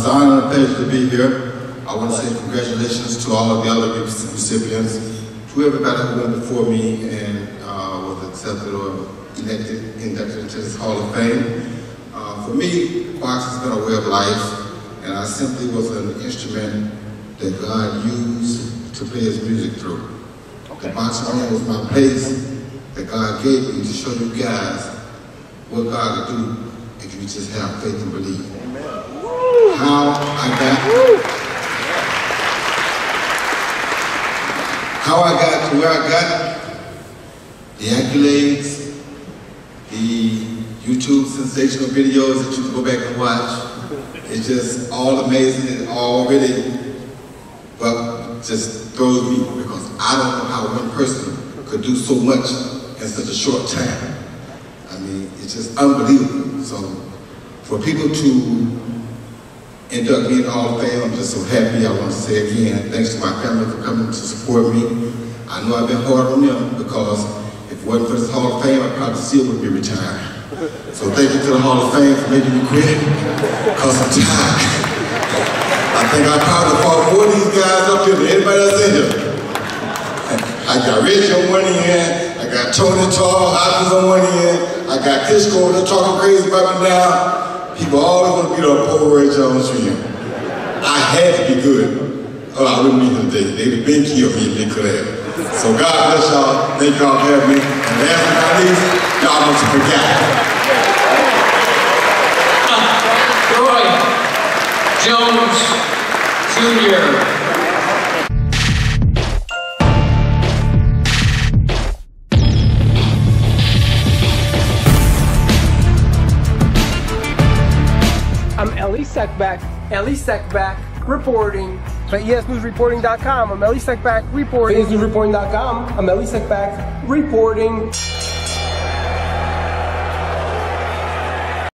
it's an honor and pleasure to be here. I want to say congratulations to all of the other recipients, to everybody who went before me and uh, was accepted or elected, inducted into this Hall of Fame. Uh, for me, boxing has been a way of life, and I simply was an instrument that God used to play his music through. Okay. The boxing was my place that God gave me to show you guys what God could do if you just have faith and believe. Amen. How I got how I got to where I got, the accolades, the YouTube sensational videos that you can go back and watch. It's just all amazing and all really, but just throws me because I don't know how one person could do so much in such a short time. I mean, it's just unbelievable. So for people to induct me in the Hall of Fame. I'm just so happy. I want to say again, thanks to my family for coming to support me. I know I've been hard on them because if it wasn't for this Hall of Fame, I probably still would be retired. So thank you to the Hall of Fame for making me quit because I'm tired. I think I probably fought of these guys up here than anybody else in here. I got Rich on one end, I got Tony Tall, Hopkins on one end, I got Klitschko, talking crazy about me now. People always want to beat up poor Roy Jones Jr. I had to be good, Oh, I wouldn't be here today. They'd have been killed if they could have. So God bless y'all. Thank y'all for having me. And last but not least, y'all must forget. Roy Jones Jr. Seckbach, Elie Seckbach, reporting for ESNewsReporting.com. I'm Elie Seckbach, reporting. For ESNewsReporting.com, I'm Elie Seckbach, reporting.